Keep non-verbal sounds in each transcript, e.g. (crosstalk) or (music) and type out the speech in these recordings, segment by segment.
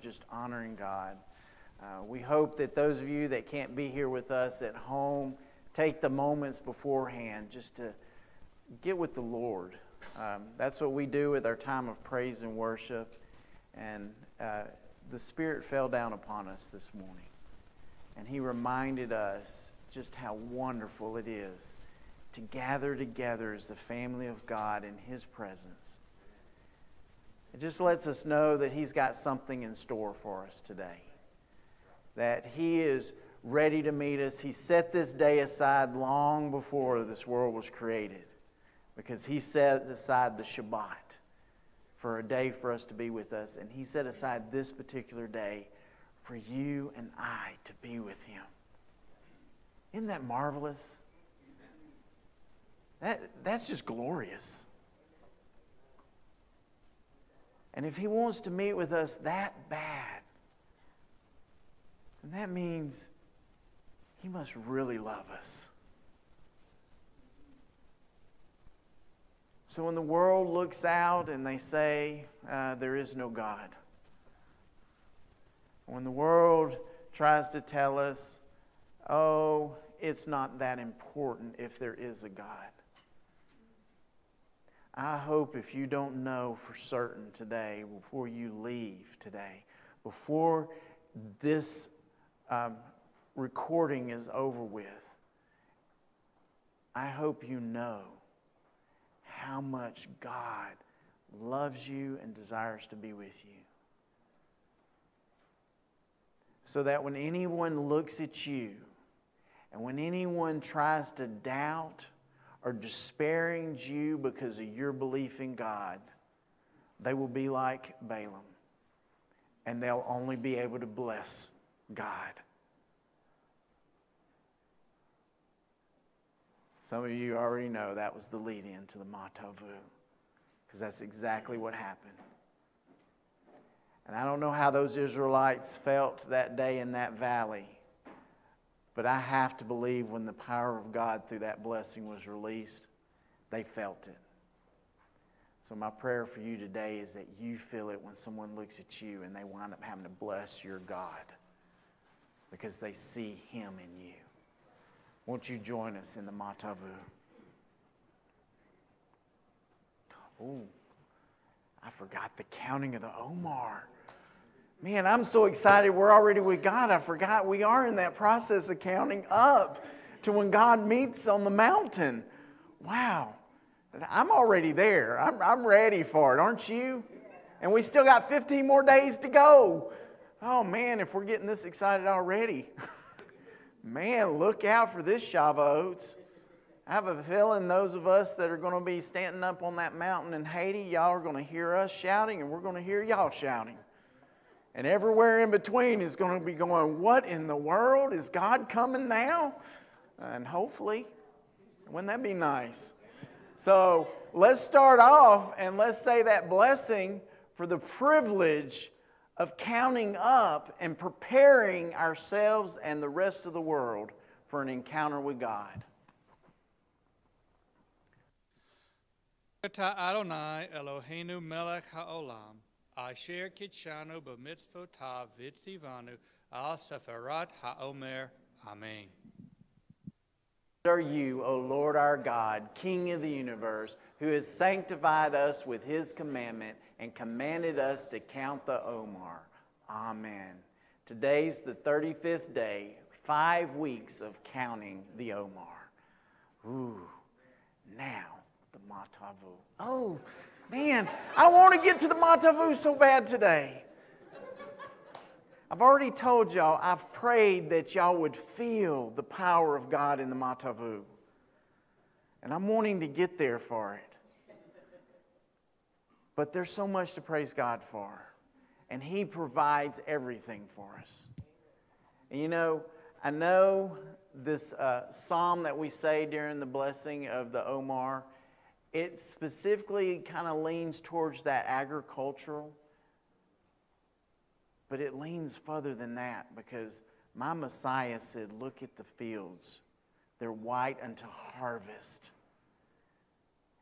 just honoring God. Uh, we hope that those of you that can't be here with us at home take the moments beforehand just to get with the Lord. Um, that's what we do with our time of praise and worship. And uh, the Spirit fell down upon us this morning. And He reminded us just how wonderful it is to gather together as the family of God in His presence. It just lets us know that He's got something in store for us today. That He is ready to meet us. He set this day aside long before this world was created because He set aside the Shabbat for a day for us to be with us. And He set aside this particular day for you and I to be with Him. Isn't that marvelous? That, that's just glorious. And if He wants to meet with us that bad, then that means He must really love us. So when the world looks out and they say, uh, there is no God, when the world tries to tell us, oh, it's not that important if there is a God. I hope if you don't know for certain today, before you leave today, before this um, recording is over with, I hope you know how much God loves you and desires to be with you. So that when anyone looks at you and when anyone tries to doubt, or disparaging you because of your belief in God, they will be like Balaam. And they'll only be able to bless God. Some of you already know that was the lead in to the Ma Tovu, because that's exactly what happened. And I don't know how those Israelites felt that day in that valley. But I have to believe when the power of God through that blessing was released, they felt it. So, my prayer for you today is that you feel it when someone looks at you and they wind up having to bless your God because they see Him in you. Won't you join us in the Ma Tovu? Oh, I forgot the counting of the Omer. Man, I'm so excited we're already with God. I forgot we are in that process of counting up to when God meets on the mountain. Wow. I'm already there. I'm, I'm ready for it, aren't you? And we still got 15 more days to go. Oh man, if we're getting this excited already. (laughs) man, look out for this Shavuot. I have a feeling those of us that are going to be standing up on that mountain in Haiti, y'all are going to hear us shouting, and we're going to hear y'all shouting. And everywhere in between is going to be going, What in the world? Is God coming now? And hopefully, wouldn't that be nice? So let's start off and let's say that blessing for the privilege of counting up and preparing ourselves and the rest of the world for an encounter with God. Adonai Eloheinu melech haolam. Asher kitshanu b'mitzvotav vitzivanu al seferat ha'omer. Amen. Are you, O Lord our God, King of the universe, who has sanctified us with his commandment and commanded us to count the Omer? Amen. Today's the 35th day, five weeks of counting the Omer. Ooh, now the Ma Tovu. Oh, Man, I want to get to the Ma Tovu so bad today. I've already told y'all, I've prayed that y'all would feel the power of God in the Ma Tovu. And I'm wanting to get there for it. But there's so much to praise God for. And He provides everything for us. And you know, I know this uh, psalm that we say during the blessing of the Omer it specifically kind of leans towards that agricultural, but it leans further than that because my Messiah said, Look at the fields, they're white unto harvest.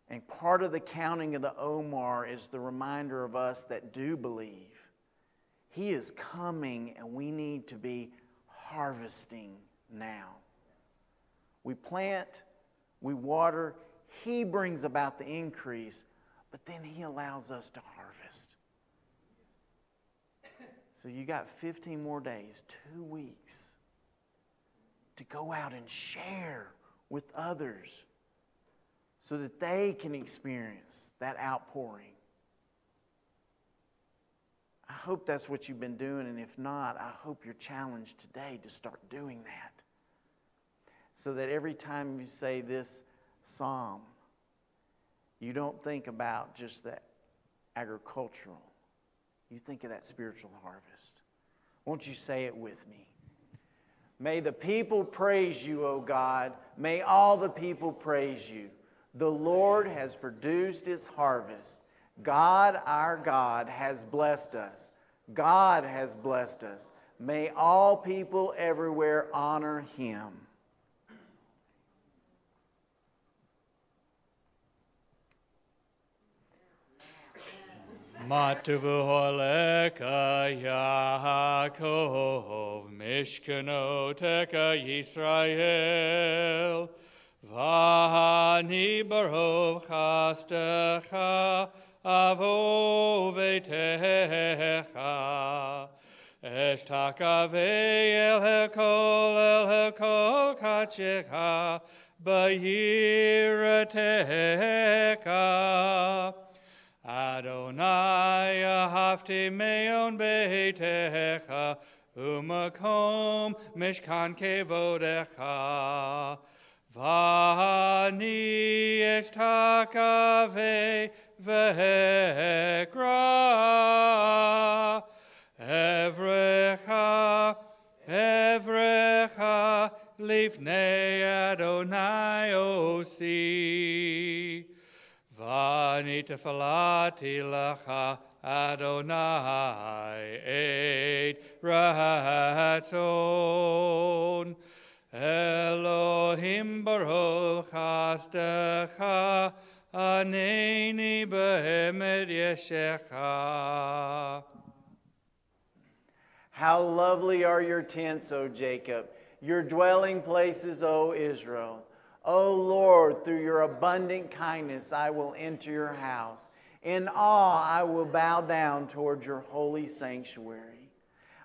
And part of the counting of the Omer is the reminder of us that do believe. He is coming, and we need to be harvesting now. We plant, we water, He brings about the increase, but then He allows us to harvest. So you got 15 more days, two weeks, to go out and share with others so that they can experience that outpouring. I hope that's what you've been doing, and if not, I hope you're challenged today to start doing that. So that every time you say this psalm, you don't think about just that agricultural, you think of that spiritual harvest. Won't you say it with me? May the people praise you, O God. May all the people praise you. The Lord has produced his harvest. God, our God, has blessed us. God has blessed us. May all people everywhere honor him. Matuvu holeka Yaakov, Mishkanoteka Yisrael, Vani barov chastecha avovetecha. Eshtakave el hekol el hekol kachecha, Bayiratecha. Adonai ahafti meon beitecha, umakom mishkan kevodecha. Vani eshtakave vehekra. Evrecha, Evrecha, lifnei Adonai osi. Lacha Adonai et. Elohim baruch yeshecha. How lovely are your tents, O Jacob, your dwelling places, O Israel. O Lord, through your abundant kindness, I will enter your house. In awe, I will bow down towards your holy sanctuary.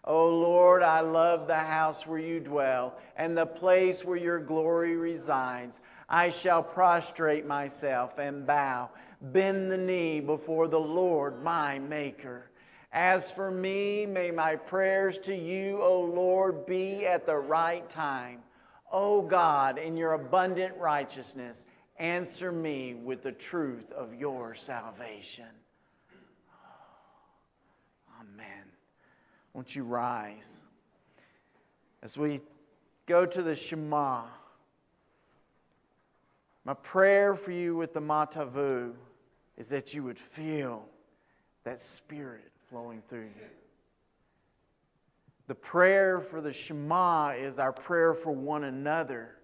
O Lord, I love the house where you dwell and the place where your glory resides. I shall prostrate myself and bow, bend the knee before the Lord, my Maker. As for me, may my prayers to you, O Lord, be at the right time. O God, in your abundant righteousness, answer me with the truth of your salvation. Oh, amen. Won't you rise? As we go to the Shema, my prayer for you with the Ma Tovu is that you would feel that spirit flowing through you. The prayer for the Shema is our prayer for one another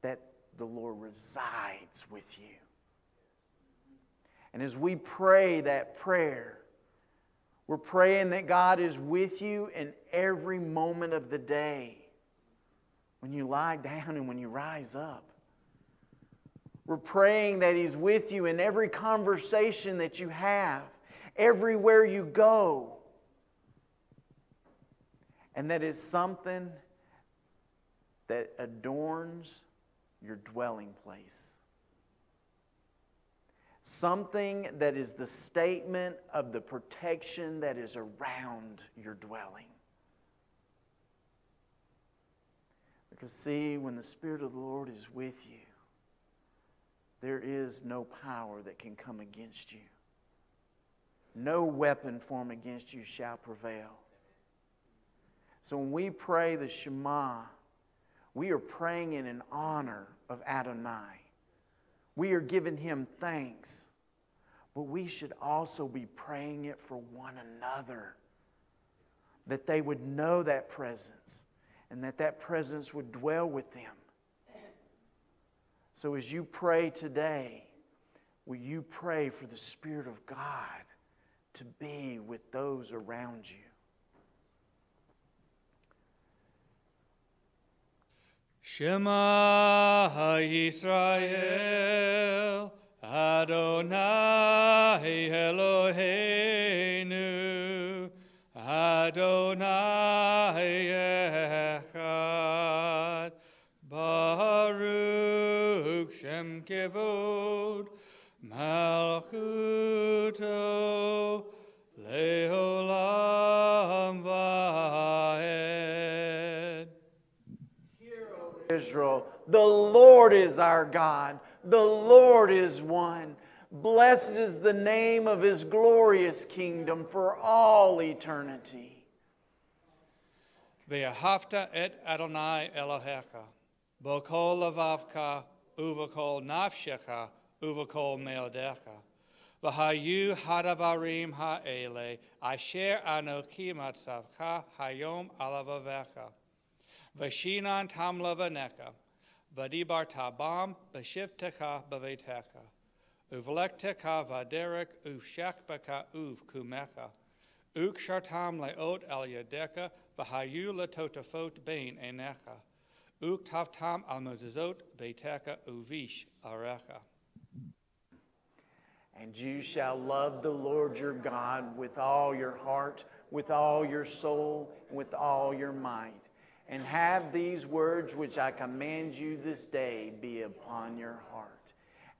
that the Lord resides with you. And as we pray that prayer, we're praying that God is with you in every moment of the day. When you lie down and when you rise up. We're praying that He's with you in every conversation that you have, everywhere you go. And that is something that adorns your dwelling place. Something that is the statement of the protection that is around your dwelling. Because, see, when the Spirit of the Lord is with you, there is no power that can come against you. No weapon formed against you shall prevail. So when we pray the Shema, we are praying in an honor of Adonai. We are giving him thanks. But we should also be praying it for one another. That they would know that presence and that that presence would dwell with them. So as you pray today, will you pray for the Spirit of God to be with those around you? Shema Yisrael, Adonai Eloheinu, Adonai Echad, Baruch Shem Kevod, Malchuto, Leolam Israel, the Lord is our God, the Lord is one. Blessed is the name of his glorious kingdom for all eternity. Ve'ahavta et Adonai Elohecha, b'kol levavka, uv'kol nafshecha, uv'kol meodecha. V'hayu hadavarim ha'ele, asher anoki matzavcha hayom alavavecha. V'shinan tam levanecha, v'dibar tabam b'shivtecha b'vetecha. Uvlektecha v'derek uvshekbeka uvkumecha. Uk shartam leot al yadecha, v'hayu letotafot bein enecha. Uk tavtam al mezuzot beitecha uvish arecha. And you shall love the Lord your God with all your heart, with all your soul, with all your might. And have these words which I command you this day be upon your heart.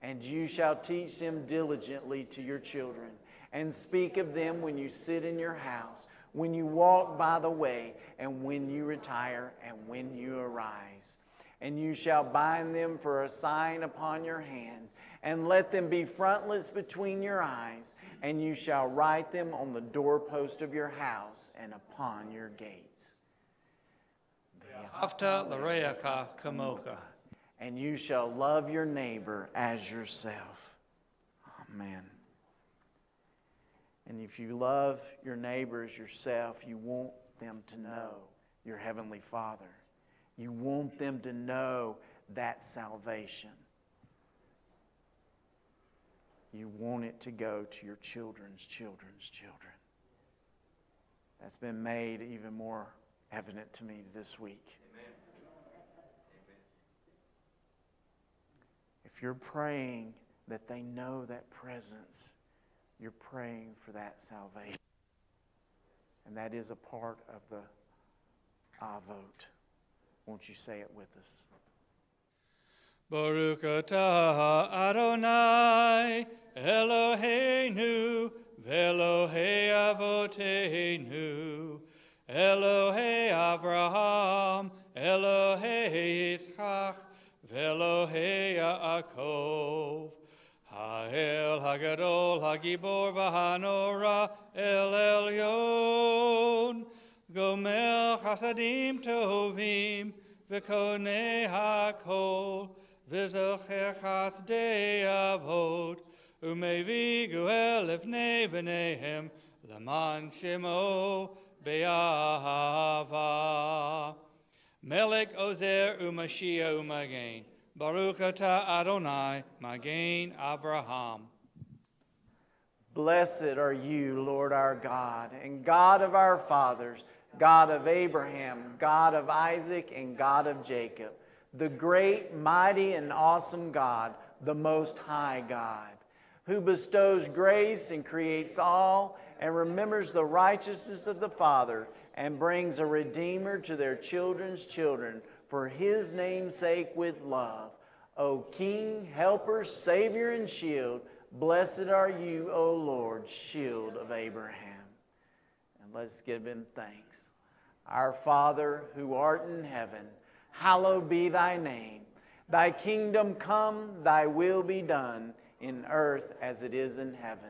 And you shall teach them diligently to your children, and speak of them when you sit in your house, when you walk by the way, and when you retire, and when you arise. And you shall bind them for a sign upon your hand, and let them be frontlets between your eyes, and you shall write them on the doorpost of your house and upon your gates. Hafta kamocha. And you shall love your neighbor as yourself. Oh, Amen. And if you love your neighbor as yourself, you want them to know your Heavenly Father. You want them to know that salvation. You want it to go to your children's children's children. That's been made even more evident to me this week. If you're praying that they know that presence, you're praying for that salvation. And that is a part of the I vote. Won't you say it with us? Baruch atah Adonai Eloheinu ve'Elohei avoteinu Elohei Avraham Elohei Yitzchak ve'Elohei Yaakov. Ha'el Hagadol Hagibor v'Hanora El Elyon. Gomel Chasadim Tovim V'Konei HaKol V'Zocher Chasdei Avot. Umevi Guel Lifnei V'Nehem Laman Shemo Be'ahava. Melech Ozer Umashia Umagain Baruch Ata Adonai Magain Avraham. Blessed are you, Lord our God, and God of our fathers, God of Abraham, God of Isaac, and God of Jacob, the great, mighty, and awesome God, the Most High God, who bestows grace and creates all, and remembers the righteousness of the Father, and brings a Redeemer to their children's children, for his name's sake with love. O King, Helper, Savior, and Shield, blessed are you, O Lord, Shield of Abraham. And let's give him thanks. Our Father, who art in heaven, hallowed be thy name. Thy kingdom come, thy will be done, in earth as it is in heaven.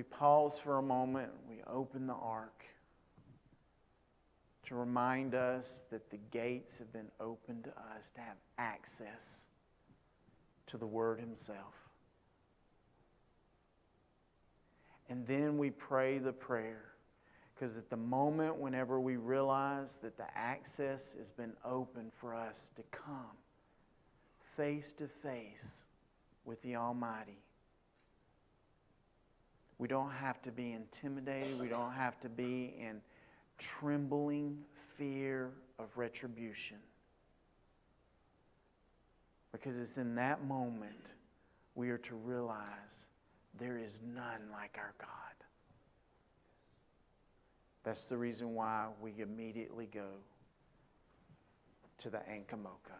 We pause for a moment, we open the ark to remind us that the gates have been opened to us to have access to the Word Himself. And then we pray the prayer. Because at the moment, whenever we realize that the access has been opened for us to come face to face with the Almighty, we don't have to be intimidated. We don't have to be in trembling fear of retribution. Because it's in that moment we are to realize there is none like our God. That's the reason why we immediately go to the Ein Kamocha.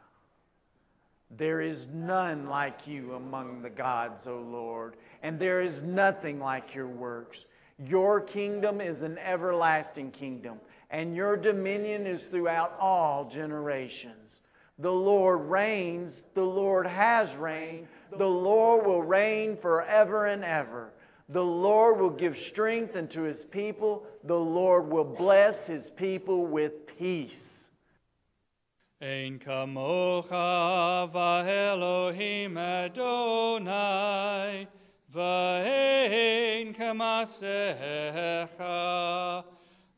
There is none like you among the gods, O Lord, and there is nothing like your works. Your kingdom is an everlasting kingdom, and your dominion is throughout all generations. The Lord reigns, the Lord has reigned, the Lord will reign forever and ever. The Lord will give strength unto his people, the Lord will bless his people with peace. Ein kamocha v'Elohim Adonai v'ein kamasecha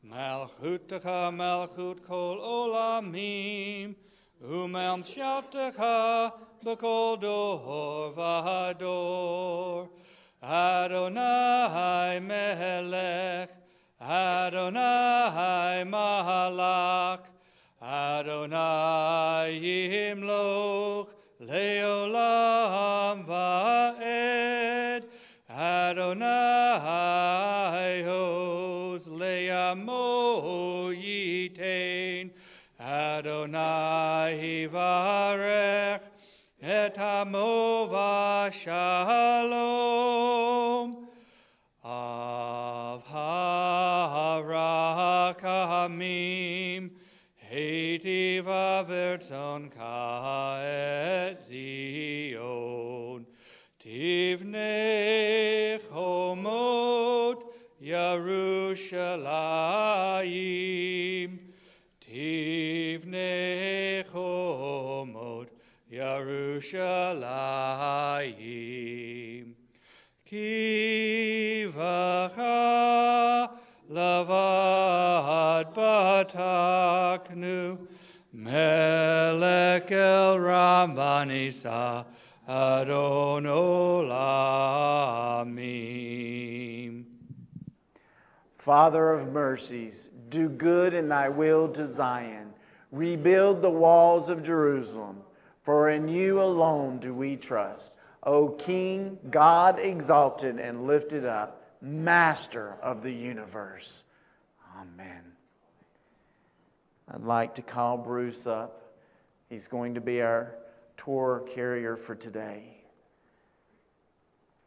malchutecha malchut kol olamim umelchaltecha b'kol dor v'ador Adonai melech Adonai malach Adonai yimloch leolam va'ed Adonai hos leamo yitain Adonai yivarech et hamo v'shalom Av harakamim Hativ averton ka et Zion. Tivne chomot Yerushalayim. Tivne chomot Yerushalayim. Kivacha lavad bataknu Melech el Ramvanisa Adon Olamim. Father of mercies, do good in thy will to Zion. Rebuild the walls of Jerusalem, for in you alone do we trust. O King, God exalted and lifted up, Master of the universe. Amen. I'd like to call Bruce up. He's going to be our Torah carrier for today.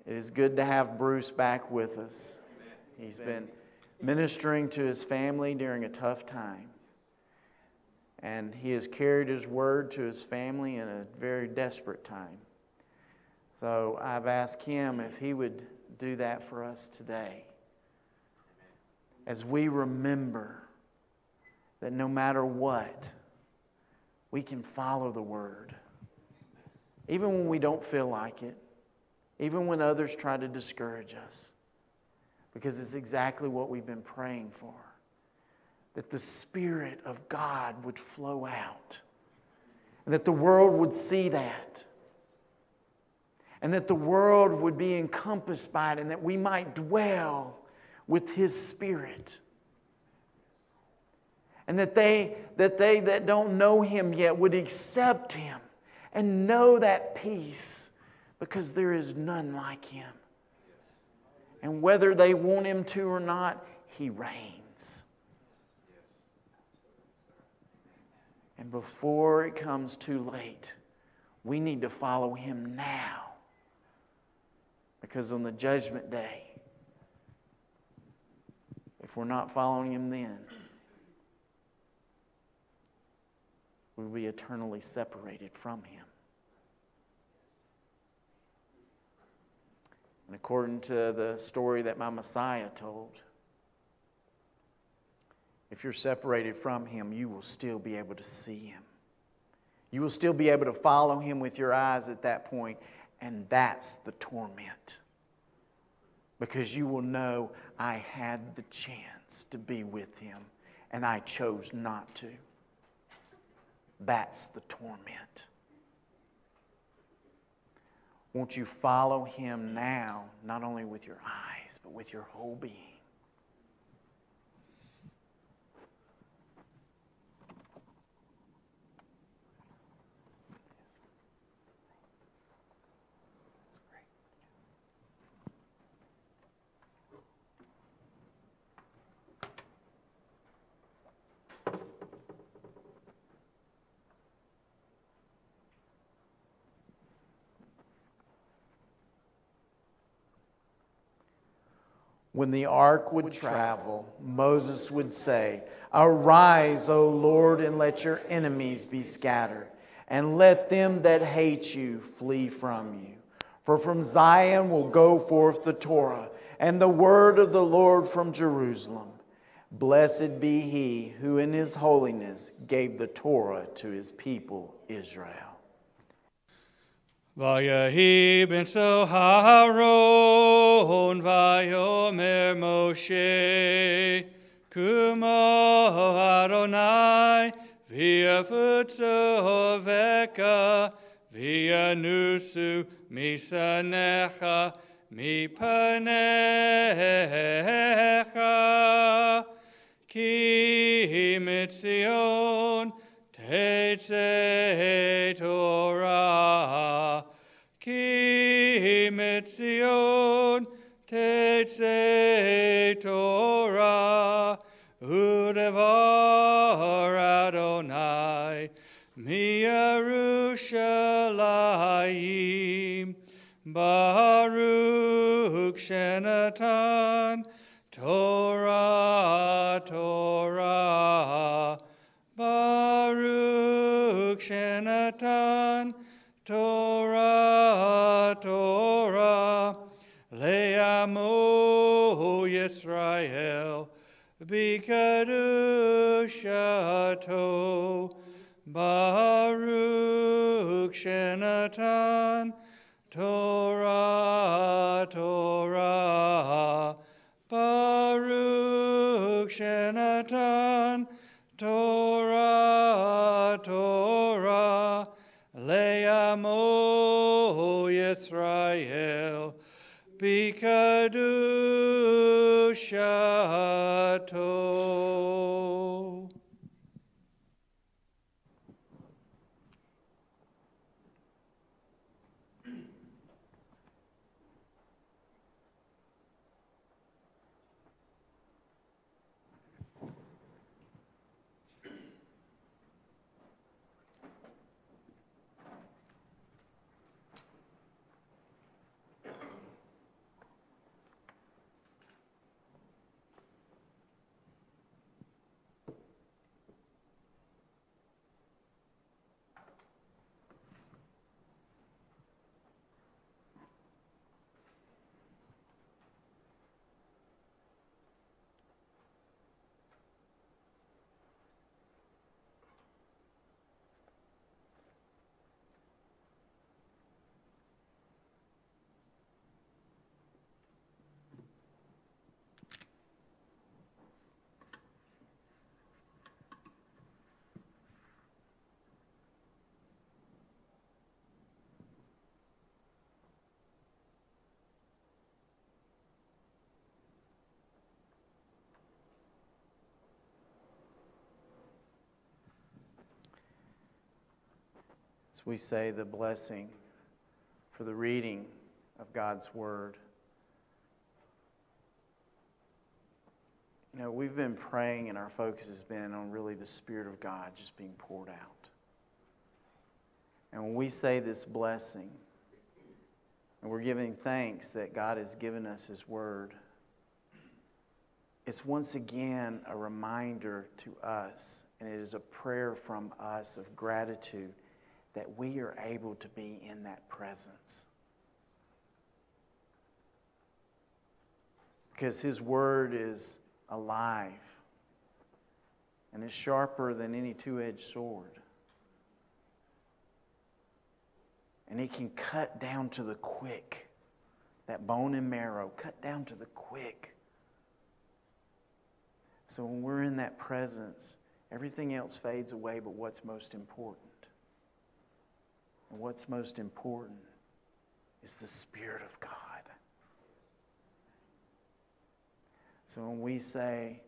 It is good to have Bruce back with us. He's been ministering to his family during a tough time. And he has carried his word to his family in a very desperate time. So I've asked him if he would do that for us today. As we remember that no matter what, we can follow the word. Even when we don't feel like it, even when others try to discourage us, because it's exactly what we've been praying for that the Spirit of God would flow out, and that the world would see that, and that the world would be encompassed by it, and that we might dwell with His Spirit. And that they that, they that don't know Him yet would accept Him and know that peace because there is none like Him. And whether they want Him to or not, He reigns. And before it comes too late, we need to follow Him now. Because on the judgment day, if we're not following Him then, we'll be eternally separated from Him. And according to the story that my Messiah told, if you're separated from Him, you will still be able to see Him. You will still be able to follow Him with your eyes at that point, and that's the torment. Because you will know I had the chance to be with Him, and I chose not to. That's the torment. Won't you follow Him now, not only with your eyes, but with your whole being? When the ark would travel, Moses would say, Arise, O Lord, and let your enemies be scattered, and let them that hate you flee from you. For from Zion will go forth the Torah, and the word of the Lord from Jerusalem. Blessed be he who in his holiness gave the Torah to his people Israel. Vayahi so haron vayomer Moshe. Kumo Adonai via futso veka via nusu misanecha mipanecha ki mitzion te Torah. Ki mitzion tetze Torah udevar Adonai miyarushalayim baruch shenatan Torah Torah baruch shenatan. Israel, Bikadushato, Baruch Shenatan, Torah, Torah, Baruch Shenatan, Torah, Torah, Leamo Yisrael, Bikadu. Shut. As we say the blessing for the reading of God's Word. You know, we've been praying, and our focus has been on really the Spirit of God just being poured out. And when we say this blessing, and we're giving thanks that God has given us His Word, it's once again a reminder to us, and it is a prayer from us of gratitude that we are able to be in that presence. because His Word is alive and is sharper than any two edged sword. And it can cut down to the quick, that bone and marrow, cut down to the quick. So when we're in that presence, everything else fades away but what's most important. And what's most important is the Spirit of God. So when we say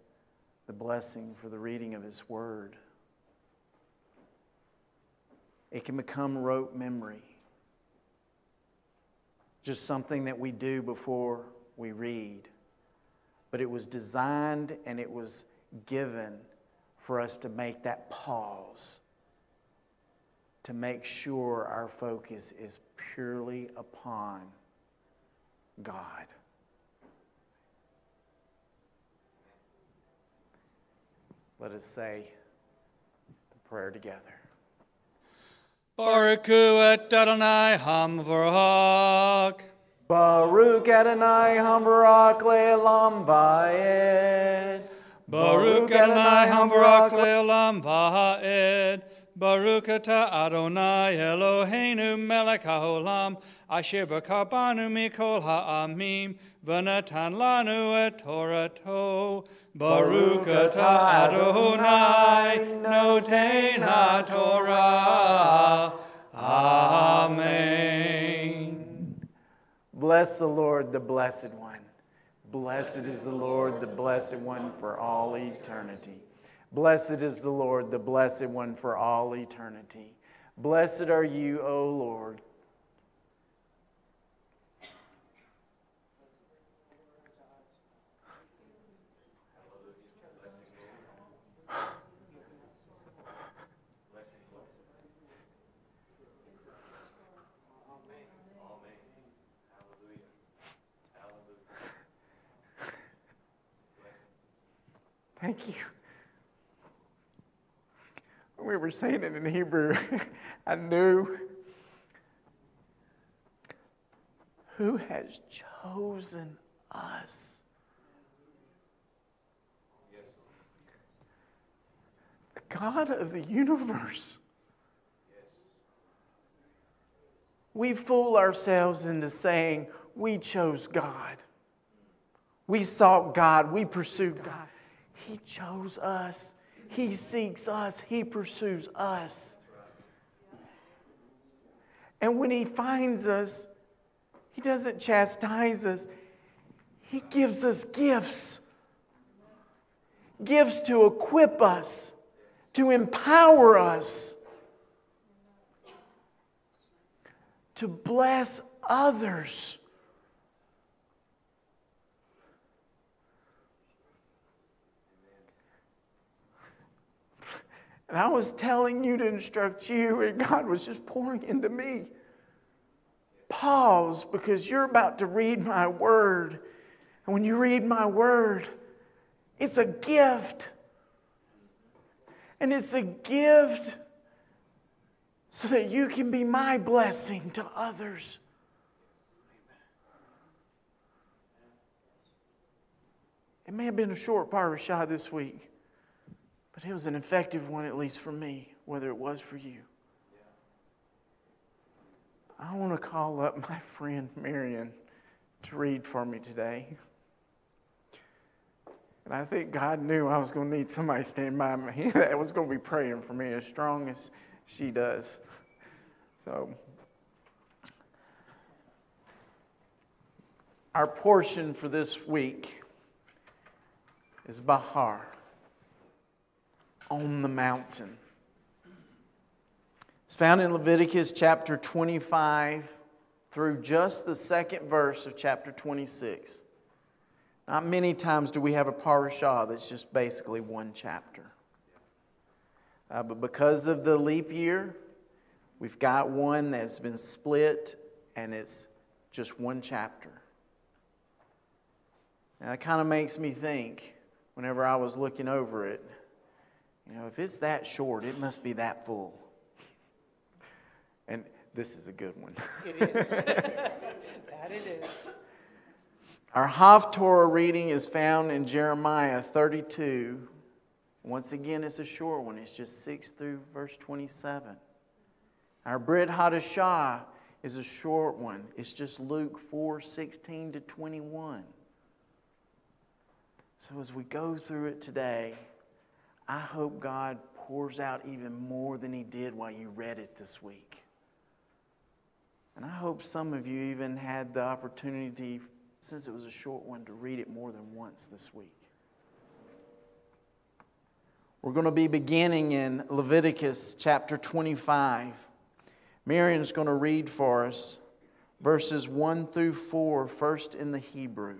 the blessing for the reading of His Word, it can become rote memory. Just something that we do before we read. But it was designed and it was given for us to make that pause, to make sure our focus is purely upon God. Let us say the prayer together. Baruch et Adonai hamvarach. Baruch Adonai Hambarak Le'elam Va'ed. Baruch Adonai hamvarach le'olam va'ed. Baruch ata Adonai Eloheinu melech haolam. Asher b'karbanu mikol ha'amim. V'natan lanu et Torato. Baruch ata Adonai noten ha'Torah. Amen. Bless the Lord, the Blessed One. Blessed is the Lord, the Blessed One for all eternity. Blessed is the Lord, the Blessed One for all eternity. Blessed are you, O Lord. Thank you. We were saying it in Hebrew, (laughs) I knew who has chosen us. The God of the universe. We fool ourselves into saying we chose God. We sought God. We pursued God. He chose us. He seeks us. He pursues us. And when He finds us, He doesn't chastise us, He gives us gifts. Gifts to equip us, to empower us, to bless others. And I was telling you to instruct you, and God was just pouring into me. Pause because you're about to read my word. And when you read my word, it's a gift. And it's a gift so that you can be my blessing to others. It may have been a short parashah this week. But it was an effective one, at least for me, whether it was for you. I want to call up (laughs) my friend Marion to read for me today. And I think God knew I was going to need somebody standing by me (laughs) that was going to be praying for me as strong as she does. So, our portion for this week is Behar on the mountain. It's found in Leviticus chapter 25 through just the second verse of chapter 26. Not many times do we have a parashah that's just basically one chapter. Uh, but because of the leap year, we've got one that's been split and it's just one chapter. Now, that kind of makes me think whenever I was looking over it you know, if it's that short, it must be that full. And this is a good one. It is. (laughs) that it is. Our Haftorah reading is found in Jeremiah 32. Once again, it's a short one. It's just 6 through verse 27. Our Brit Chadashah is a short one. It's just Luke 4 16 to 21. So as we go through it today, I hope God pours out even more than He did while you read it this week. And I hope some of you even had the opportunity, since it was a short one, to read it more than once this week. We're going to be beginning in Leviticus chapter 25. Marion's going to read for us verses 1 through 4, first in the Hebrew.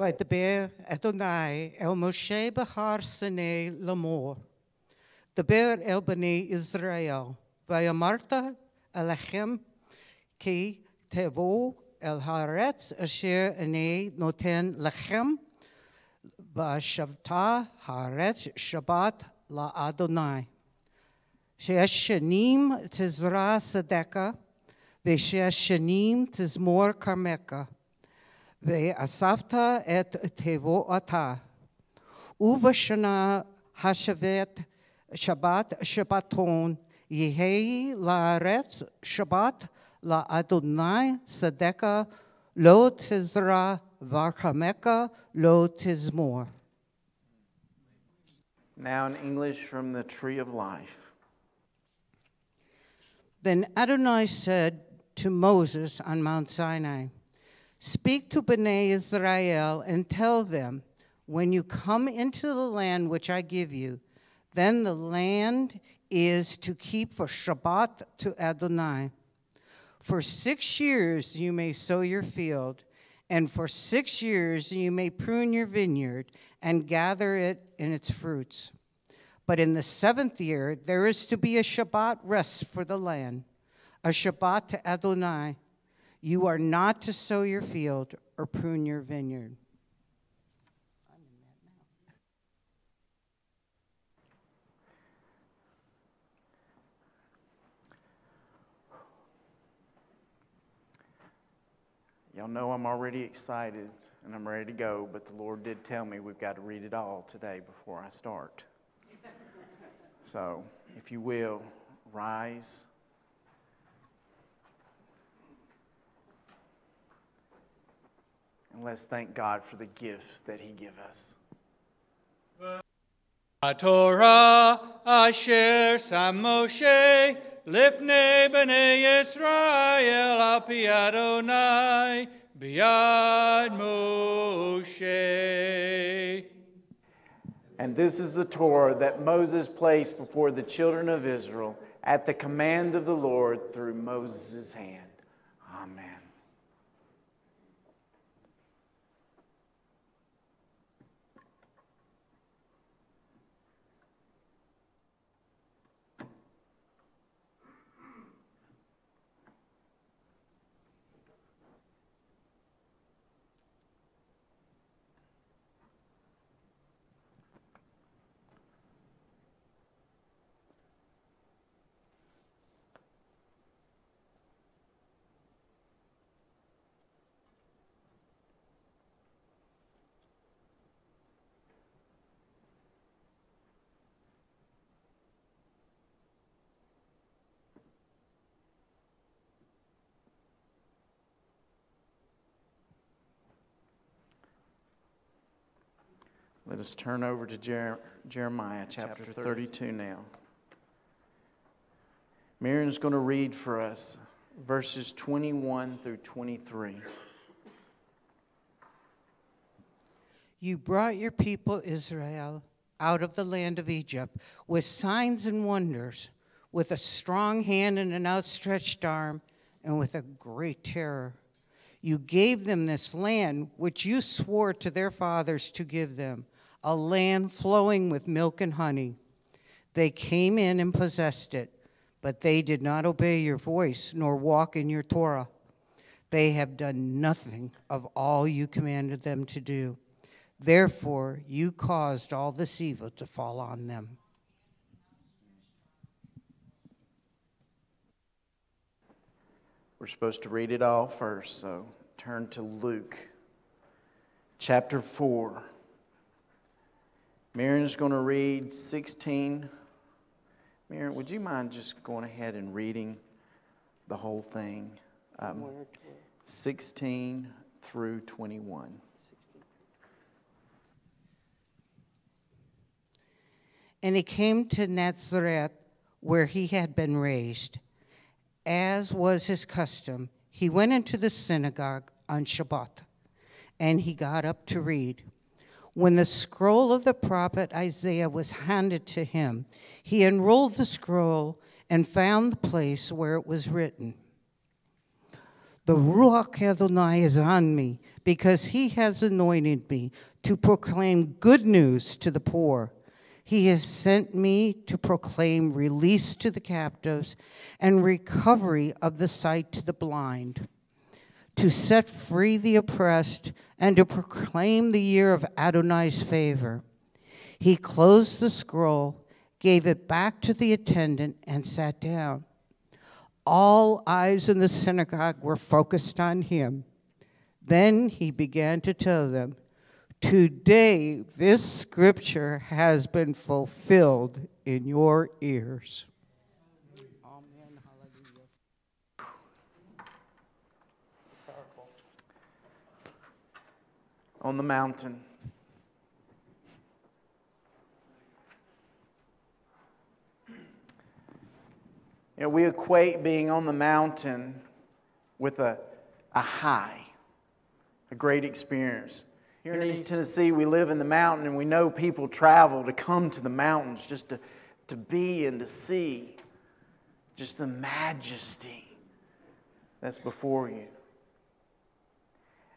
וידבר אדוני אל משה בהר סיני לאמור. דבר אל בני ישראל, ואמרת אליכם כי תבואו אל הארץ אשר אני נותן לכם, ושבתה הארץ שבת לאדוני. שש שנים תזרע צדקה, ושש שנים תזמור כרמך. ואספת את תבואתה. ובשנה השבת, שבת שבתון, יהי לארץ שבת לאדוני צדקה, לא תזרע ורחמך לא תזמור. Now in English from the Tree of Life. Then Adonai said to Moses on Mount Sinai, Speak to Bnei Israel and tell them, when you come into the land which I give you, then the land is to keep for Shabbat to Adonai. For six years you may sow your field, and for six years you may prune your vineyard and gather it in its fruits. But in the seventh year there is to be a Shabbat rest for the land, a Shabbat to Adonai. You are not to sow your field or prune your vineyard. Y'all know I'm already excited and I'm ready to go, but the Lord did tell me we've got to read it all today before I start. so, if you will, rise. And let's thank God for the gift that He give us. Torah asher sam Moshe lifnei b'nei Yisrael al pi Adonai biyad Moshe. And this is the Torah that Moses placed before the children of Israel at the command of the Lord through Moses' hand. Amen. Let us turn over to Jer- Jeremiah chapter 32 now. Marion's going to read for us verses 21 through 23. You brought your people Israel out of the land of Egypt with signs and wonders, with a strong hand and an outstretched arm, and with a great terror. You gave them this land which you swore to their fathers to give them, a land flowing with milk and honey. They came in and possessed it, but they did not obey your voice nor walk in your Torah. They have done nothing of all you commanded them to do. Therefore, you caused all this evil to fall on them. We're supposed to read it all first, so turn to Luke chapter 4. Miriam's going to read 16. Miriam, would you mind just going ahead and reading the whole thing? Um, 16 through 21. And he came to Nazareth, where he had been raised. As was his custom, he went into the synagogue on Shabbat, and he got up to read. When the scroll of the prophet Isaiah was handed to him, he unrolled the scroll and found the place where it was written The Ruach Adonai is on me, because he has anointed me to proclaim good news to the poor. He has sent me to proclaim release to the captives and recovery of the sight to the blind, to set free the oppressed, and to proclaim the year of Adonai's favor. He closed the scroll, gave it back to the attendant, and sat down. All eyes in the synagogue were focused on him. Then he began to tell them, Today, this scripture has been fulfilled in your ears. On the mountain. You know, we equate being on the mountain with a, a high, a great experience. Here in East Tennessee, we live in the mountain and we know people travel to come to the mountains just to, to be and to see just the majesty that's before you.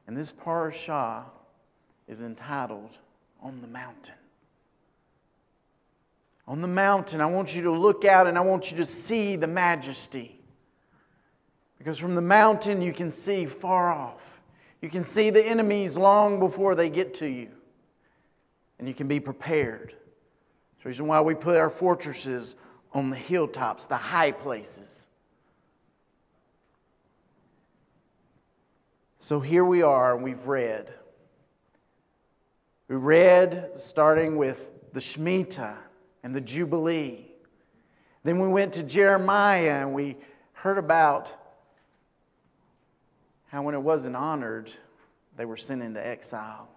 And this parashah is entitled On the Mountain. On the mountain, I want you to look out and I want you to see the majesty. Because from the mountain, you can see far off. You can see the enemies long before they get to you, and you can be prepared. It's the reason why we put our fortresses on the hilltops, the high places. So here we are, and we've read. We read starting with the Shemitah and the Jubilee. Then we went to Jeremiah and we heard about how when it wasn't honored, they were sent into exile.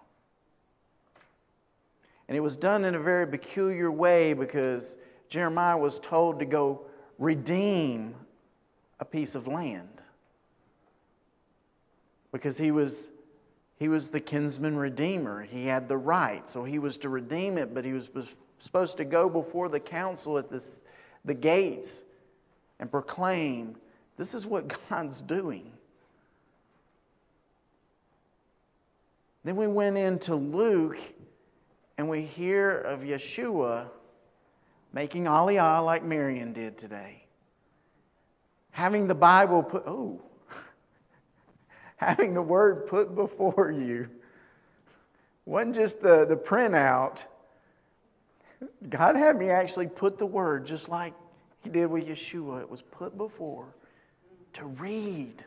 And it was done in a very peculiar way because Jeremiah was told to go redeem a piece of land. Because he was, he was the kinsman redeemer. He had the right. So he was to redeem it, but he was supposed to go before the council at this, the gates and proclaim this is what (laughs) God's doing. Then we went into Luke and we hear of Yeshua making aliyah like Marion did today. Having the Bible put, oh, having the word put before you. Wasn't just the, the printout. God had me actually put the word just like He did with Yeshua. It was put before to read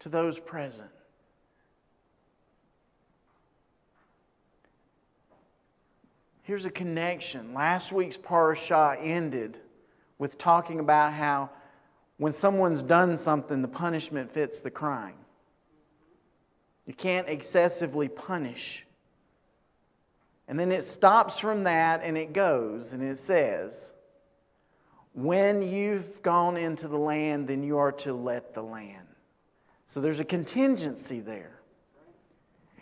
to those present. Here's a connection. Last week's parashah ended with talking about how when someone's done something, the punishment fits the crime. You can't excessively punish. And then it stops from that and it goes and it says, When you've gone into the land, then you are to let the land. So there's a contingency there.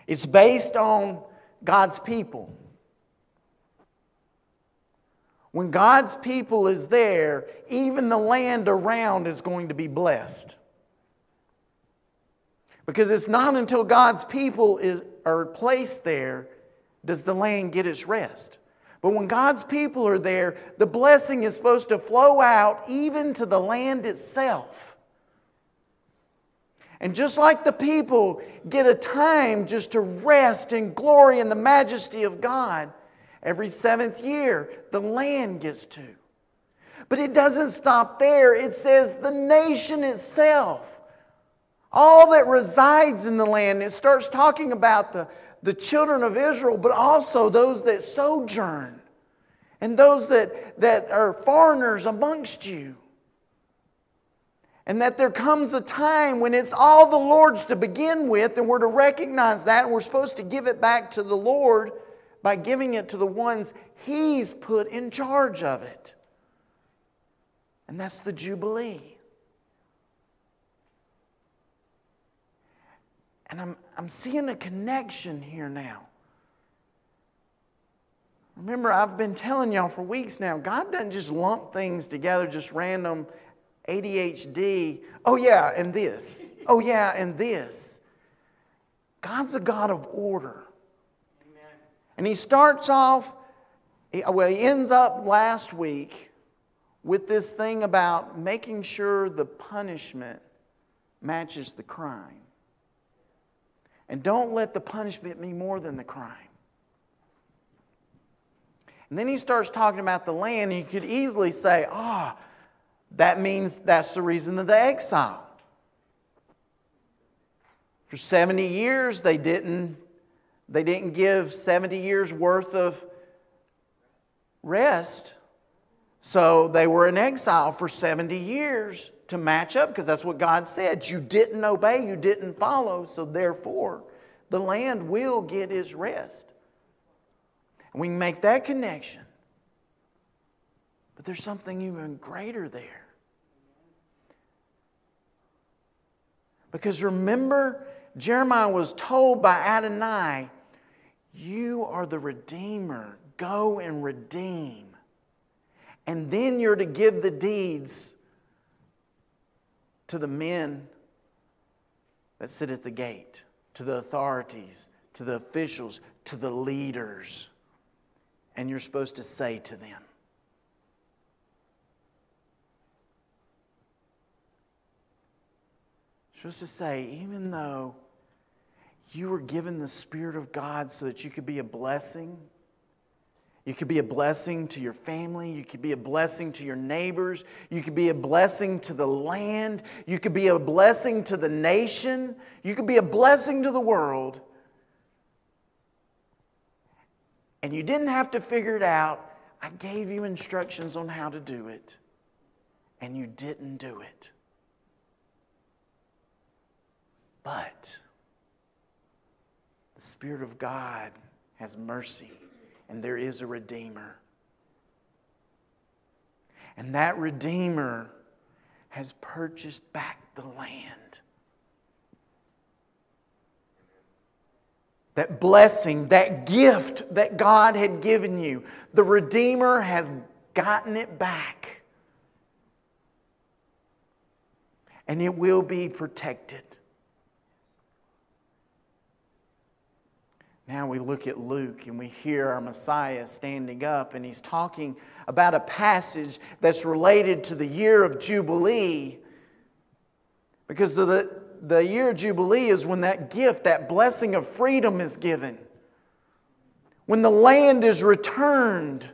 It's based on God's people. When God's people is there, even the land around is going to be blessed. Because it's not until God's people is, are placed there does the land get its rest. But when God's people are there, the blessing is supposed to flow out even to the land itself. And just like the people get a time just to rest and glory in the majesty of God, every seventh year the land gets to. But it doesn't stop there. It says the nation itself, all that resides in the land. It starts talking about the, the children of Israel, but also those that sojourn and those that, that are foreigners amongst you. And that there comes a time when it's all the Lord's to begin with, and we're to recognize that, and we're supposed to give it back to the Lord by giving it to the ones He's put in charge of it. And that's the Jubilee. And I'm, I'm seeing a connection here now. Remember, I've been telling y'all for weeks now, God doesn't just lump things together, just random ADHD. Oh, yeah, and this. Oh, yeah, and this. God's a God of order. And He starts off, well, He ends up last week with this thing about making sure the punishment matches the crime. And don't let the punishment be more than the crime. And then he starts talking about the land. And you could easily say, ah, oh, that means that's the reason of the exile. For 70 years, they didn't, they didn't give 70 years worth of rest. So they were in exile for 70 years to match up because that's what God said. You didn't obey, you didn't follow, so therefore the land will get its rest. And we make that connection. But there's something even greater there. Because remember, Jeremiah was told by Adonai, You are the Redeemer. Go and redeem. And then you're to give the deeds to the men that sit at the gate, to the authorities, to the officials, to the leaders. And you're supposed to say to them, supposed to say, even though you were given the Spirit of God so that you could be a blessing, you could be a blessing to your family. You could be a blessing to your neighbors. You could be a blessing to the land. You could be a blessing to the nation. You could be a blessing to the world. And you didn't have to figure it out. I gave you instructions on how to do it, and you didn't do it. But Spirit of God has mercy, and there is a Redeemer. And that Redeemer has purchased back the land. That blessing, that gift that God had given you, the Redeemer has gotten it back. And it will be protected. Now we look at Luke and we hear our Messiah standing up, and he's talking about a passage that's related to the year of Jubilee. Because the, the year of Jubilee is when that gift, that blessing of freedom is given, when the land is returned,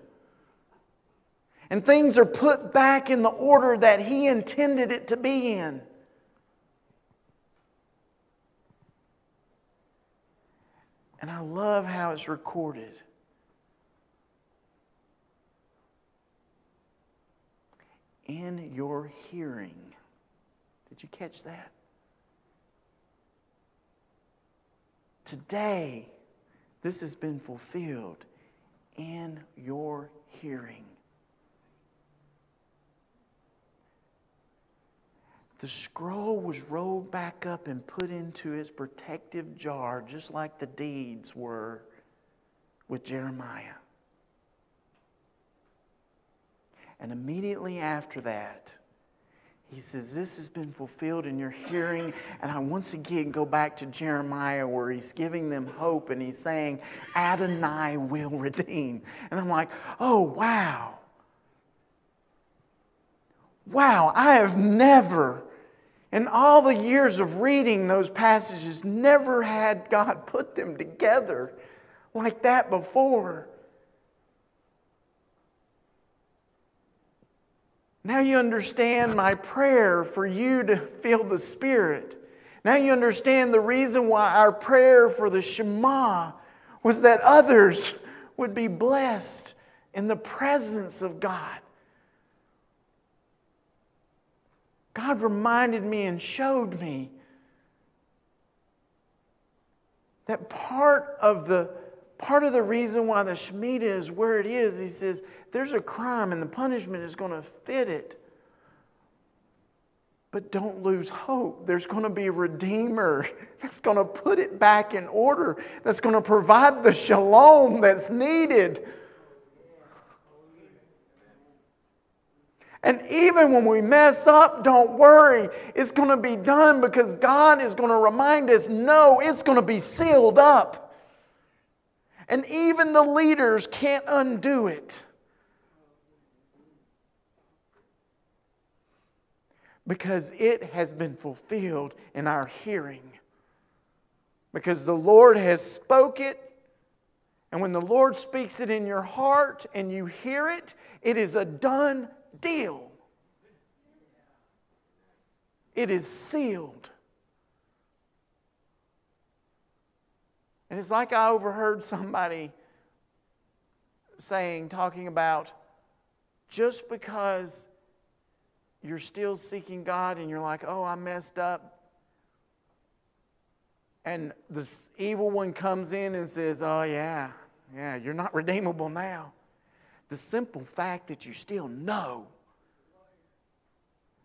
and things are put back in the order that He intended it to be in. And I love how it's recorded. In your hearing. Did you catch that? Today, this has been fulfilled in your hearing. The scroll was rolled back up and put into its protective jar, just like the deeds were with Jeremiah. And immediately after that, he says, This has been fulfilled in your hearing. And I once again go back to Jeremiah where he's giving them hope and he's saying, Adonai will redeem. And I'm like, Oh, wow. Wow, I have never And all the years of reading those passages, never had God put them together like that before. Now you understand my prayer for you to feel the Spirit. Now you understand the reason why our prayer for the Shema was that others would be blessed in the presence of God. God reminded me and showed me that part of the part of the reason why the Shemitah is where it is, he says, there's a crime and the punishment is going to fit it. But don't lose hope. There's going to be a redeemer (laughs) that's going to put it back in order, that's going to provide the shalom that's needed. And even when we mess up, don't worry. It's going to be done because God is going to remind us no, it's going to be sealed up. And even the leaders can't undo it. Because it has been fulfilled in our hearing. Because the Lord has spoke it. And when the Lord speaks it in your heart and you hear it, it is a done deal. It is sealed. And it's like I overheard somebody saying, talking about just because you're still seeking God and you're like, oh, I messed up. And the evil one comes in and says, oh, yeah, yeah, you're not redeemable now the simple fact that you still know.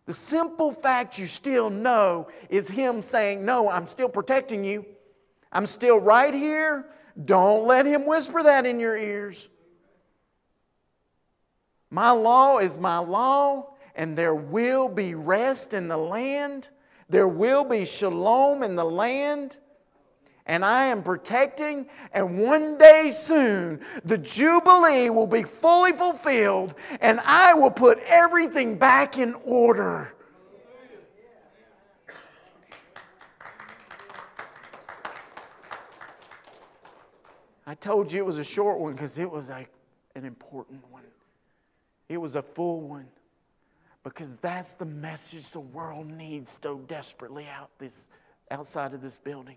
The simple fact you still know is Him saying, No, I'm still protecting you. I'm still right here. Don't let Him whisper that in your ears. My law is my law, and there will be rest in the land. There will be shalom in the land and I am protecting, and one day soon the Jubilee will be fully fulfilled, and I will put everything back in order. I told you it was a short one because it was a, an important one. It was a full one because that's the message the world needs so desperately out this, outside of this building.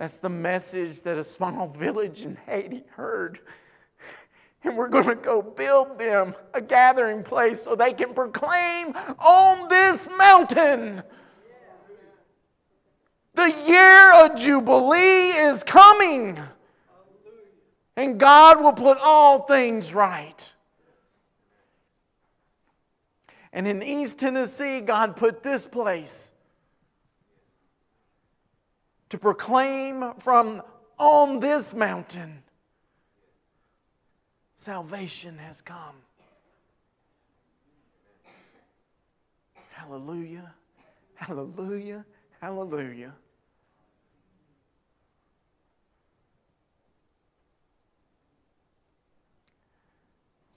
That's the message that a small (laughs) village in Haiti heard. And we're going to go build them a gathering place so they can proclaim on this mountain. The year of Jubilee is coming. And God will put all things right. And in East Tennessee, God put this place to proclaim from on this mountain salvation has come. Hallelujah, hallelujah, hallelujah.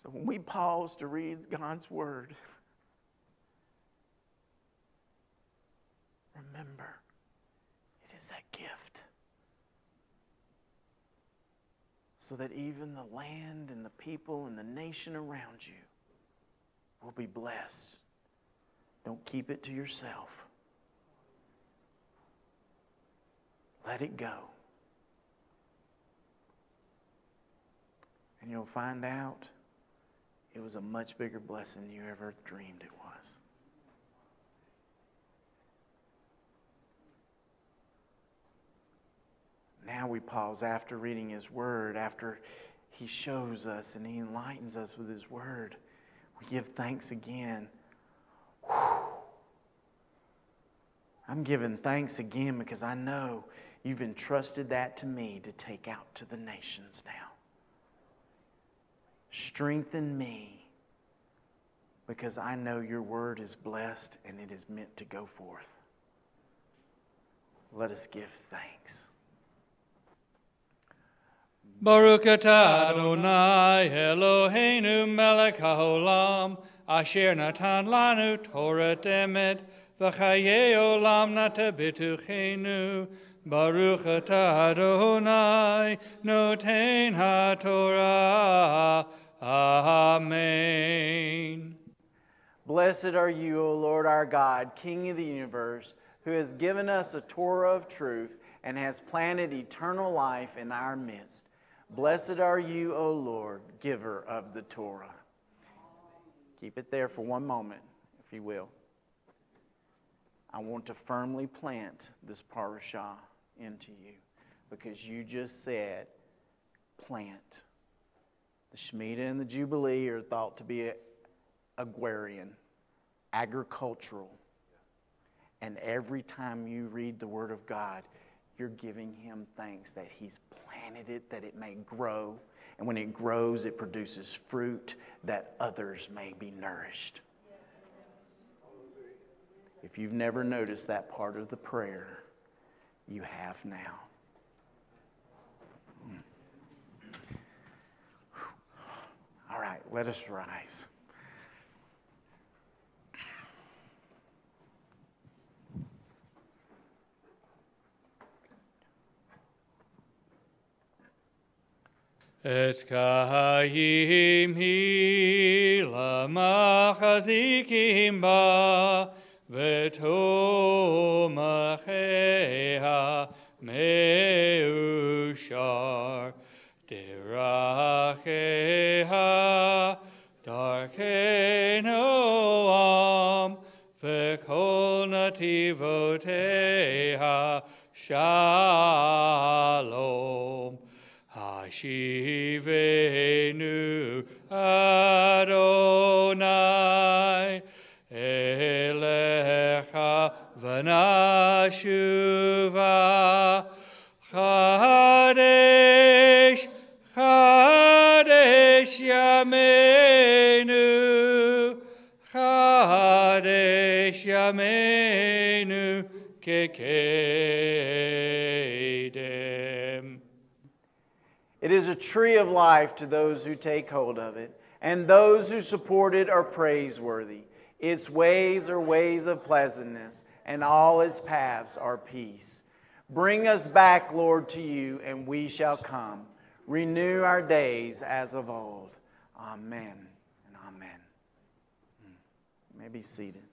So when we pause to read God's word, remember is that gift. So that even the land and the people and the nation around you will be blessed. Don't keep it to yourself. Let it go. And you'll find out it was a much bigger blessing than you ever dreamed it was. Now we pause after reading His Word, after He shows us and He enlightens us with His Word. We give thanks again. Whew. I'm giving thanks again because I know you've entrusted that to me to take out to the nations now. Strengthen me because I know your word is blessed and it is meant to go forth. Let us give thanks. Baruch atah Adonai Eloheinu melech haolam asher natan lanu Torah emet v'chaye olam natabituchenu Baruch atah Adonai noten haTorah. Amen. Blessed are you, O Lord our God, King of the universe, who has given us a Torah of truth and has planted eternal life in our midst. Blessed are you, O Lord, giver of the Torah. Keep it there for one moment, if you will. I want to firmly plant this parashah into you because you just said, plant. The Shemitah and the Jubilee are thought to be agrarian, agricultural. And every time you read the Word of God, you're giving Him thanks that He's planted it, that it may grow. And when it grows, it produces fruit that others may be nourished. If you've never noticed that part of the prayer, you have now. All right, let us rise. את קיים היא למחזיקים בה, ותומכיה מאושר. דרכיה דרכי נועם, וכל נתיבותיה שלום. Shivenu Adonai Elecha v'nashuva Chadesh Chadesh Yamenu Chadesh Yamenu Kekeh It is a tree of life to those who take hold of it, and those who support it are praiseworthy. Its ways are ways of pleasantness, and all its paths are peace. Bring us back, Lord, to you, and we shall come. Renew our days as of old. Amen and amen. Hmm. You may be seated.